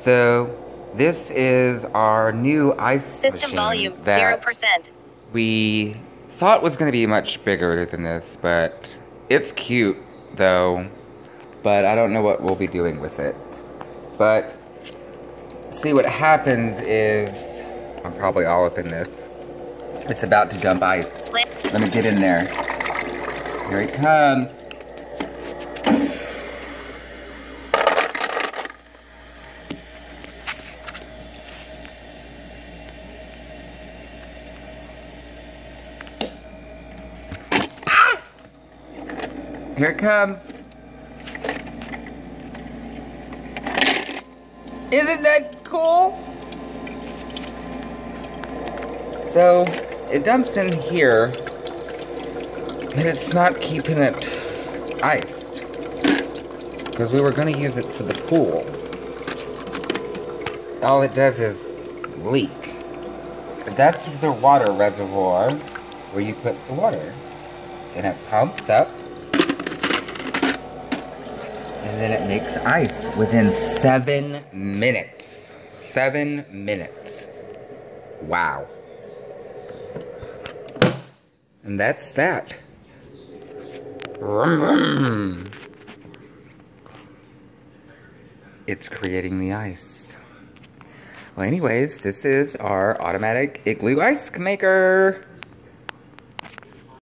So this is our new ice System volume 0%. We thought was going to be much bigger than this, but it's cute though. But I don't know what we'll be doing with it. But see what happens is I'm probably all up in this. It's about to dump ice. Let me get in there. Here it comes. Here it comes. Isn't that cool? So, it dumps in here, and it's not keeping it iced. Because we were going to use it for the pool. All it does is leak. But that's the water reservoir where you put the water. And it pumps up. And then it makes ice within seven minutes. Seven minutes. Wow. And that's that. It's creating the ice. Well, anyways, this is our automatic igloo ice maker.